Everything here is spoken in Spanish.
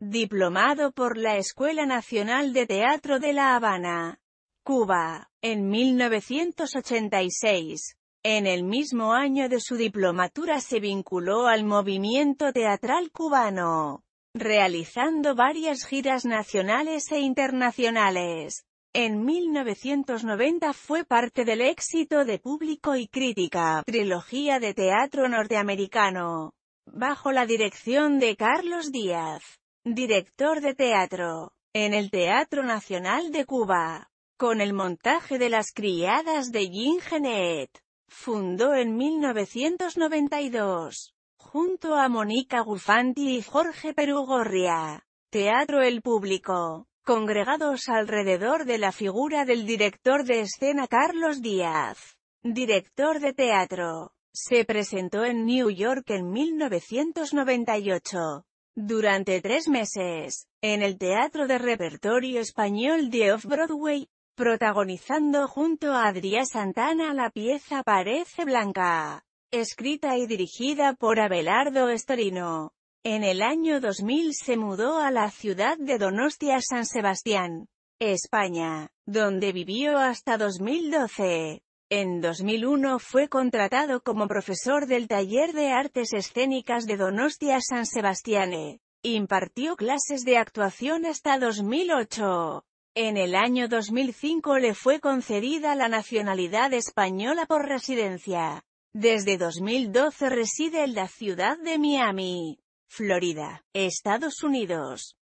diplomado por la Escuela Nacional de Teatro de La Habana, Cuba, en 1986. En el mismo año de su diplomatura se vinculó al movimiento teatral cubano, realizando varias giras nacionales e internacionales. En 1990 fue parte del éxito de público y crítica, trilogía de teatro norteamericano, bajo la dirección de Carlos Díaz, director de teatro, en el Teatro Nacional de Cuba, con el montaje de Las Criadas de Jean Genet. Fundó en 1992, junto a Mónica Gufanti y Jorge Perugorria, Teatro El Público congregados alrededor de la figura del director de escena Carlos Díaz, director de teatro. Se presentó en New York en 1998. Durante tres meses, en el Teatro de Repertorio Español de Off-Broadway, protagonizando junto a Adrián Santana la pieza Parece Blanca, escrita y dirigida por Abelardo Estorino. En el año 2000 se mudó a la ciudad de Donostia San Sebastián, España, donde vivió hasta 2012. En 2001 fue contratado como profesor del Taller de Artes Escénicas de Donostia San Sebastián. Impartió clases de actuación hasta 2008. En el año 2005 le fue concedida la nacionalidad española por residencia. Desde 2012 reside en la ciudad de Miami. Florida, Estados Unidos.